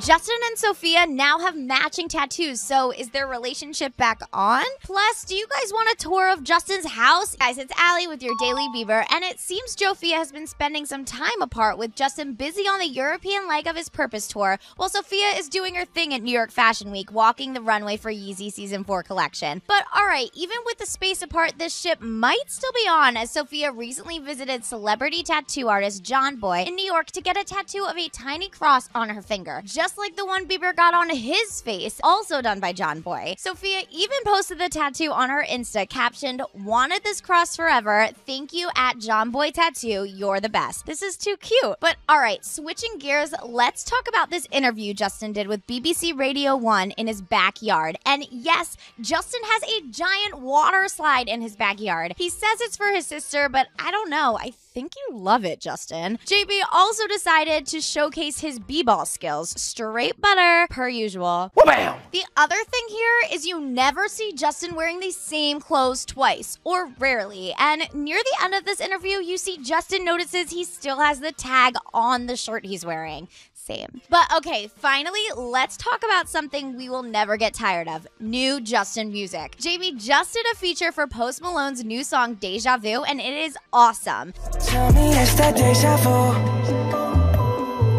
Justin and Sofia now have matching tattoos, so is their relationship back on? Plus, do you guys want a tour of Justin's house? Guys, it's Allie with your Daily Bieber, and it seems Sofia has been spending some time apart with Justin busy on the European leg of his Purpose tour, while Sofia is doing her thing at New York Fashion Week, walking the runway for Yeezy Season 4 collection. But alright, even with the space apart, this ship might still be on, as Sofia recently visited celebrity tattoo artist JonBoy in New York to get a tattoo of a tiny cross on her finger. Just just like the one Bieber got on his face, also done by John Boy. Sofia even posted the tattoo on her Insta, captioned, Wanted this cross forever. Thank you at JonBoy Tattoo. You're the best. This is too cute. But all right, switching gears, let's talk about this interview Justin did with BBC Radio 1 in his backyard. And yes, Justin has a giant water slide in his backyard. He says it's for his sister, but I don't know. I think you love it, Justin. JB also decided to showcase his b-ball skills straight butter, per usual. Bam! The other thing here is you never see Justin wearing the same clothes twice, or rarely. And near the end of this interview, you see Justin notices he still has the tag on the shirt he's wearing. Same. But okay, finally, let's talk about something we will never get tired of new Justin music. Jamie just did a feature for Post Malone's new song Deja Vu, and it is awesome.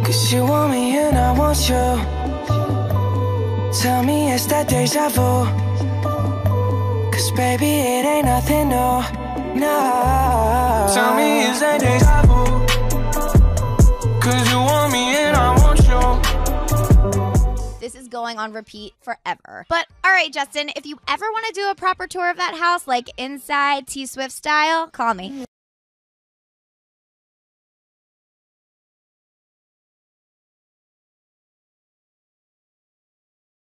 Cause you want me and I want you. Tell me it's that deja vu? Cause baby it ain't nothing no, no. Tell me it's that deja vu? Cause you want me and I want you. This is going on repeat forever. But all right, Justin, if you ever want to do a proper tour of that house, like inside T Swift style, call me.